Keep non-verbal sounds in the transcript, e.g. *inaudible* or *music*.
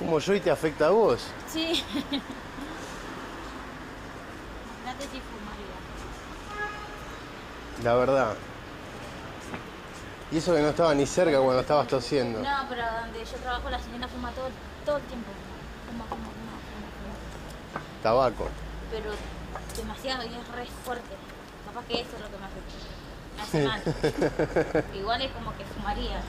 fumo yo y te afecta a vos. Sí. *laughs* Imagínate si fumaría. La verdad. Y eso que no estaba ni cerca cuando estabas tosiendo. No, pero donde yo trabajo la señora fuma todo, todo el tiempo. Fuma, fuma, fuma, fuma, fuma. Tabaco. Pero demasiado y es re fuerte. Capaz que eso es lo que me afecta. Me hace mal. *laughs* Igual es como que fumaría.